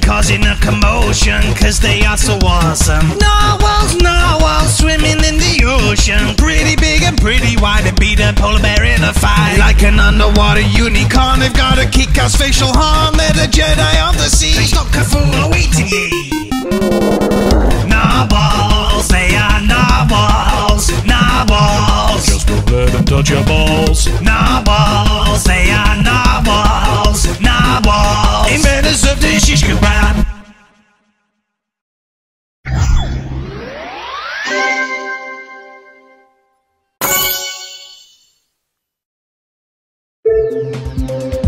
causing a commotion, cause they are so awesome. Narwhals, narwhals, swimming in the ocean. Pretty big and pretty wide, and beat a polar bear in a fight. Like an underwater unicorn, they've got a kick ass facial harm. They're the Jedi of the sea. They stop Cthulhu eating ye. Narwhals, they are narwhals, narwhals. Just don't let them touch your balls. Narwhals. walls. Ain't better served than shish kebab. Thank